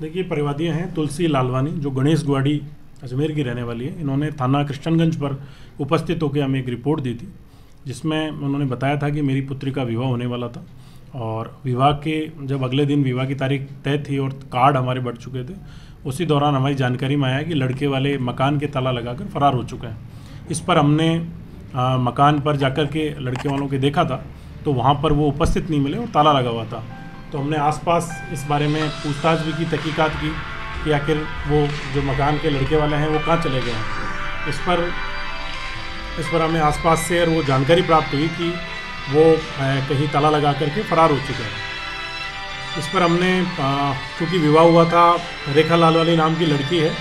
देखिए परिवादी हैं तुलसी लालवानी जो गणेश ग्वाड़ी अजमेर की रहने वाली है। इन्होंने थाना कृष्णगंज पर उपस्थित होकर हमें एक रिपोर्ट दी थी जिसमें उन्होंने बताया था कि मेरी पुत्री का विवाह होने वाला था और विवाह के जब अगले दिन विवाह की तारीख तय थी और कार्ड हमारे बढ़ चुके थे उसी दौरान हमारी जानकारी में आया कि लड़के वाले मकान के ताला लगाकर फरार हो चुके हैं। इस पर हमने आ, मकान पर जाकर के लड़के वालों के देखा था तो वहाँ पर वो उपस्थित नहीं मिले और ताला लगा हुआ था। तो हमने आसपास इस बारे में पूछताछ भी की, तहकीकात की कि आखिर वो जो मकान के लड़के वाले हैं वो कहाँ चले गए हैं। इस पर इस पर हमें आसपास से और वो जानकारी प्राप्त हुई कि वो कहीं ताला लगा करके फरार हो चुके हैं। इस पर हमने क्योंकि विवाह हुआ था, रेखा लाल वाली नाम की लड़की है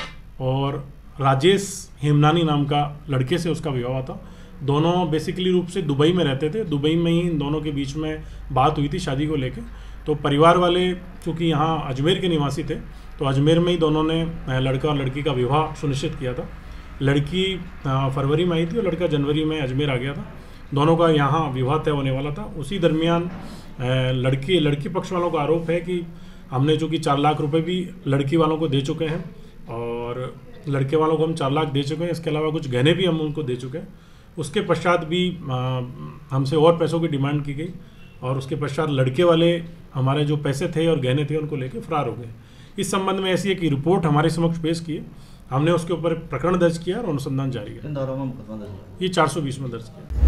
और राजेश हेमनानी नाम का लड़के से उसका विवाह हुआ था। दोनों बेसिकली रूप से दुबई में रहते थे। दुबई में ही इन दोनों के बीच में बात हुई थी शादी को लेकर तो परिवार वाले, चूँकि यहाँ अजमेर के निवासी थे तो अजमेर में ही दोनों ने लड़का और लड़की का विवाह सुनिश्चित किया था। लड़की फरवरी में आई थी और लड़का जनवरी में अजमेर आ गया था। दोनों का यहाँ विवाह तय होने वाला था। उसी दरमियान लड़की लड़की पक्ष वालों का आरोप है कि हमने जो कि चार लाख रुपए भी लड़की वालों को दे चुके हैं और लड़के वालों को हम चार लाख दे चुके हैं, इसके अलावा कुछ गहने भी हम उनको दे चुके हैं। उसके पश्चात भी हमसे और पैसों की डिमांड की गई। और उसके पश्चात लड़के वाले हमारे जो पैसे थे और गहने थे उनको लेके फरार हो गए। इस संबंध में ऐसी एक रिपोर्ट हमारे समक्ष पेश की। हमने उसके ऊपर प्रकरण दर्ज किया और अनुसंधान जारी किया। ये चार सौ बीस में दर्ज किया।